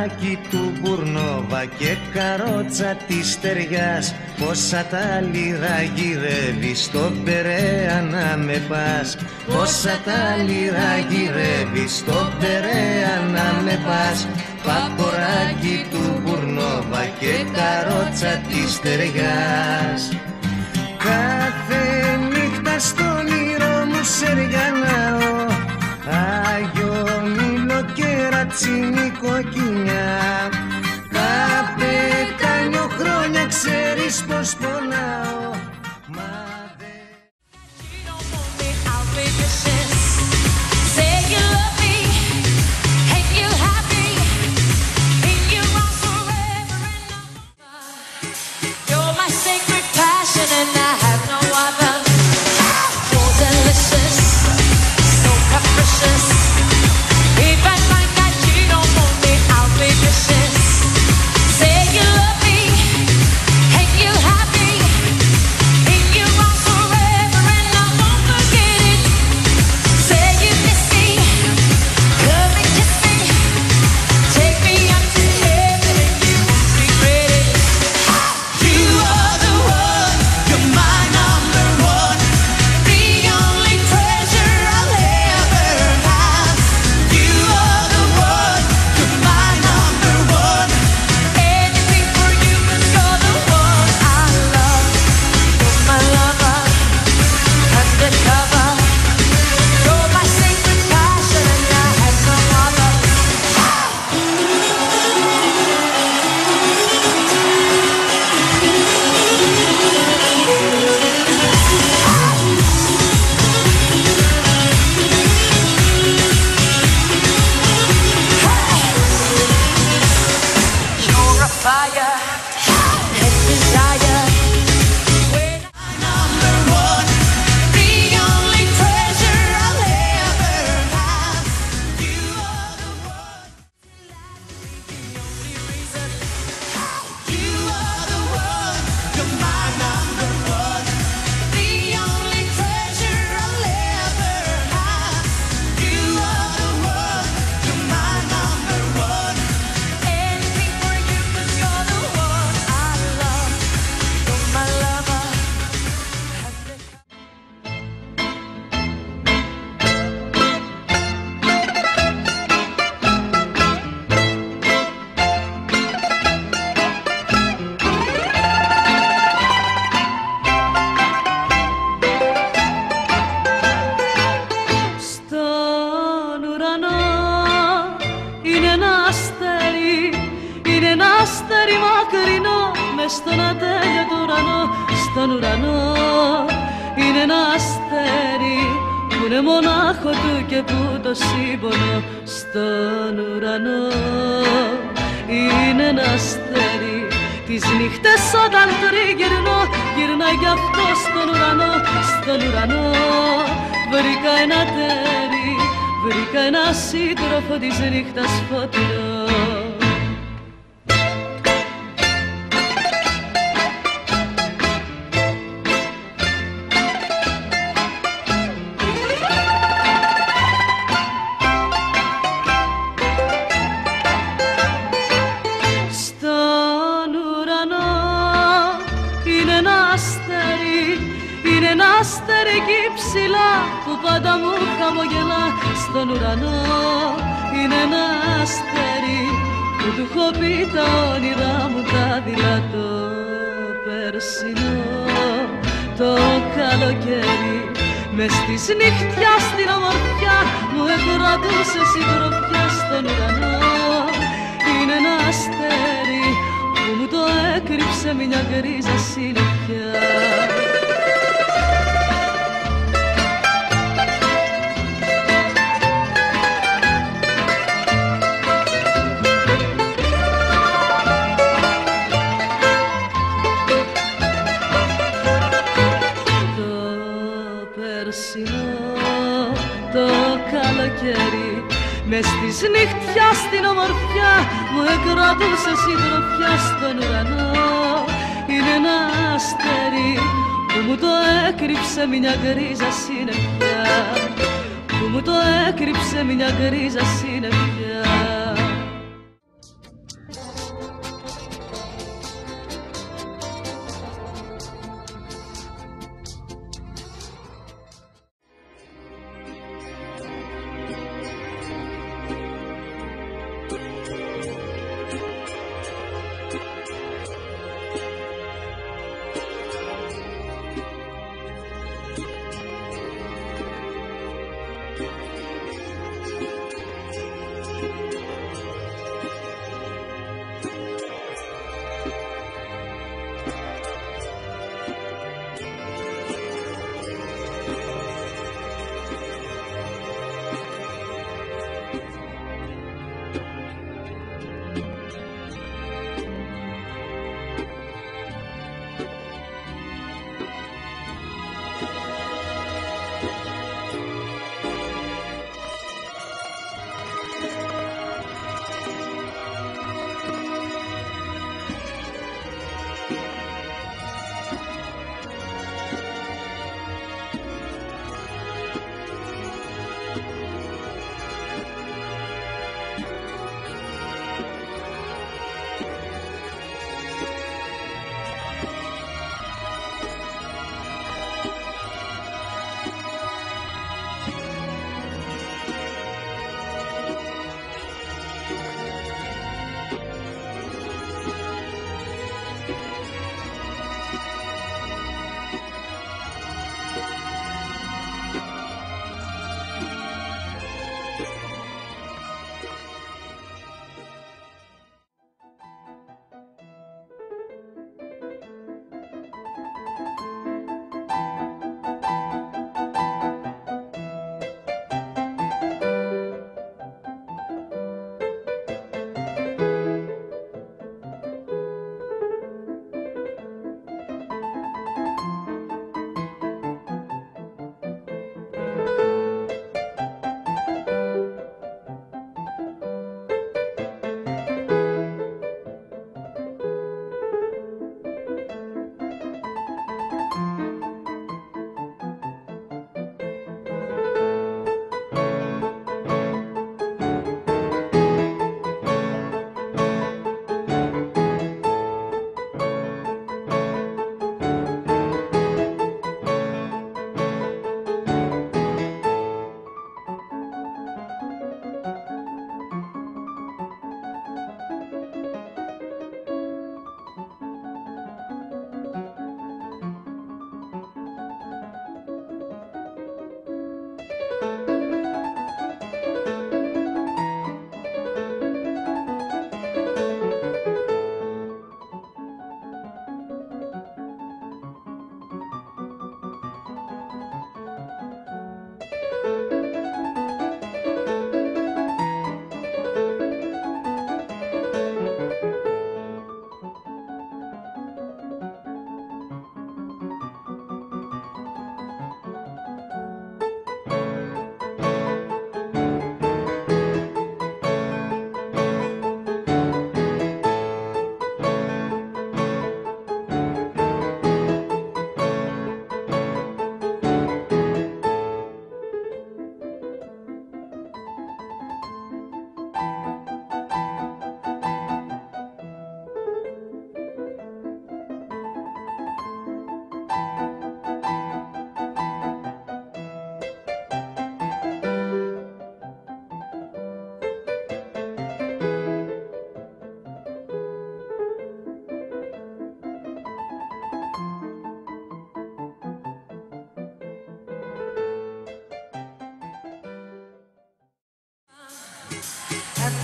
παποράκι του Μπουρνόβα και καρότσα της στεριάς Πόσα τα λιρά γυρεύει στο Περέα να με πας. Πόσα τα λιρά γυρεύει στο Περέα να με πας. Παποράκι του Μπουρνόβα και καρότσα της στεριάς Κάθε νύχτα στον όνειρο μου σεριανάω Άγιο Μήλο και ρατσίνη μακρινό μες στον ατέλειωτο ουρανό. Στον ουρανό είναι ένα αστέρι που είναι μονάχο του και που το σύμπονο. Στον ουρανό είναι ένα αστέρι Τις νύχτες όταν τριγυρνώ γυρνάει κι αυτό στον ουρανό, στον ουρανό Βρήκα ένα τέρι, βρήκα ένα σύντροφο της νύχτας φωτεινό πάντα μου χαμογελά. Στον ουρανό είναι ένα αστέρι που του έχω πει τα όνειρά μου τα δειλά το περσινό το καλοκαίρι Μες της νυχτιάς στην ομορφιά μου εκρατούσε συντροφιά στον ουρανό είναι ένα αστέρι που μου το έκρυψε μια γκρίζα συννεφιά. Μες της νυχτιάς στην ομορφιά μου εκρατούσε συντροφιά στον ουρανό. Είναι ένα αστέρι που μου το έκρυψε μια γκρίζα συννεφιά. Που μου το έκρυψε μια γκρίζα συννεφιά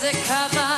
undercover.